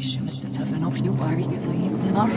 Jeśli my ze sobą You worry. to im se masz.